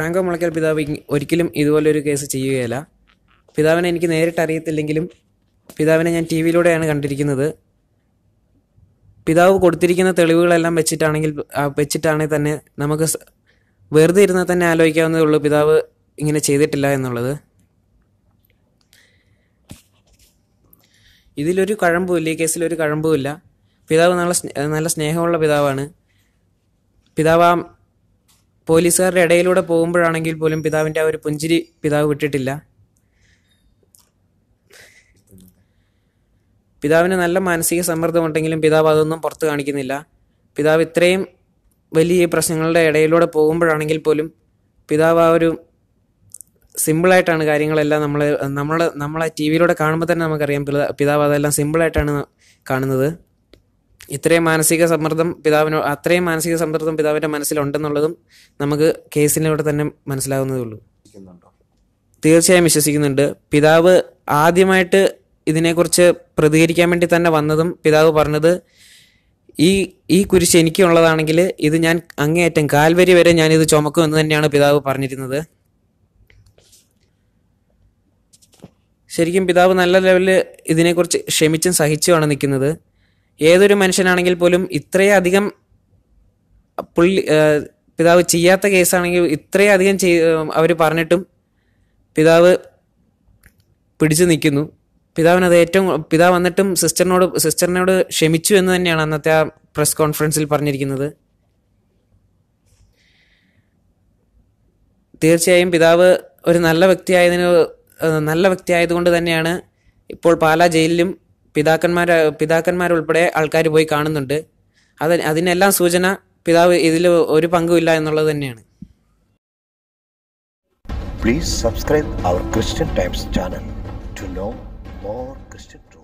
Franco Mulakkal പിതാവ് ഒരിക്കലും ഇതുപോലൊരു കേസ് ചെയ്യുകയില്ല. പിതാവിനെ എനിക്ക് നേരിട്ട് അറിയത്തില്ലെങ്കിലും പിതാവിനെ ഞാൻ ടി വിയിലൂടെയാണ് കണ്ടിരിക്കുന്നത്. പിതാവ് കൊടുത്തിരിക്കുന്ന തെളിവുകളെല്ലാം വെച്ചിട്ടാണെങ്കിൽ വെച്ചിട്ടാണെങ്കിൽ തന്നെ നമുക്ക് വെറുതെ ഇരുന്നാൽ തന്നെ ആലോചിക്കാവുന്നതേ ഉള്ളൂ പിതാവ് ഇങ്ങനെ ചെയ്തിട്ടില്ല എന്നുള്ളത്. ഇതിലൊരു കഴമ്പുമില്ല ഈ കേസിൽ ഒരു കഴമ്പുമില്ല. പിതാവ് നല്ല നല്ല സ്നേഹമുള്ള പിതാവാണ്. പിതാവ് ആ പോലീസുകാരുടെ ഇടയിലൂടെ പോകുമ്പോഴാണെങ്കിൽ പോലും പിതാവിന്റെ ആ ഒരു പുഞ്ചിരി പിതാവ് വിട്ടിട്ടില്ല. പിതാവിന് നല്ല മാനസിക സമ്മർദ്ദമുണ്ടെങ്കിലും പിതാവ് അതൊന്നും പുറത്ത് കാണിക്കുന്നില്ല. പിതാവ് ഇത്രയും വലിയ പ്രശ്നങ്ങളുടെ ഇടയിലൂടെ പോകുമ്പോഴാണെങ്കിൽ പോലും പിതാവ് ആ ഒരു സിമ്പിളായിട്ടാണ് കാര്യങ്ങളെല്ലാം നമ്മൾ നമ്മൾ നമ്മളെ ടി വിയിലൂടെ കാണുമ്പോൾ തന്നെ നമുക്കറിയാം. പിതാ- പിതാവ് അതെല്ലാം സിമ്പിളായിട്ടാണ് കാണുന്നത്. ഇത്രയും മാനസിക സമ്മർദ്ദം പിതാവിനോ അത്രയും മാനസിക സമ്മർദ്ദം പിതാവിന്റെ മനസ്സിലുണ്ടെന്നുള്ളതും നമുക്ക് കേസിലൂടെ തന്നെ മനസ്സിലാവുന്നതേ ഉള്ളൂ. തീർച്ചയായും വിശ്വസിക്കുന്നുണ്ട്. പിതാവ് ആദ്യമായിട്ട് ഇതിനെക്കുറിച്ച് പ്രതികരിക്കാൻ വേണ്ടി തന്നെ വന്നതും പിതാവ് പറഞ്ഞത് ഈ ഈ കുരിശ് എനിക്കുള്ളതാണെങ്കിൽ ഇത് ഞാൻ അങ്ങേയറ്റം കാൽവരി വരെ ഞാൻ ഇത് ചുമക്കും എന്ന് തന്നെയാണ് പിതാവ് പറഞ്ഞിരുന്നത്. ശരിക്കും പിതാവ് നല്ല ലെവലിൽ ഇതിനെക്കുറിച്ച് ക്ഷമിച്ചും സഹിച്ചുമാണ് നിൽക്കുന്നത്. ഏതൊരു മനുഷ്യനാണെങ്കിൽ പോലും ഇത്രയധികം പുള്ളി പിതാവ് ചെയ്യാത്ത കേസാണെങ്കിൽ ഇത്രയധികം ചെയ് അവർ പറഞ്ഞിട്ടും പിതാവ് പിടിച്ചു നിൽക്കുന്നു. പിതാവിന് അത് ഏറ്റവും പിതാവ് വന്നിട്ടും സിസ്റ്ററിനോട് സിസ്റ്ററിനോട് ക്ഷമിച്ചു എന്ന് തന്നെയാണ് അന്നത്തെ ആ പ്രസ് കോൺഫറൻസിൽ പറഞ്ഞിരിക്കുന്നത്. തീർച്ചയായും പിതാവ് ഒരു നല്ല വ്യക്തിയായതിന് നല്ല വ്യക്തിയായതുകൊണ്ട് തന്നെയാണ് ഇപ്പോൾ പാലാ ജയിലിലും പിതാക്കന്മാർ പിതാക്കന്മാരുൾപ്പെടെ ആൾക്കാർ പോയി കാണുന്നുണ്ട് അത് അതിനെല്ലാം സൂചന പിതാവ് ഇതിൽ ഒരു പങ്കുമില്ല എന്നുള്ളത് തന്നെയാണ് please subscribe our Christian Times channel to know more truth.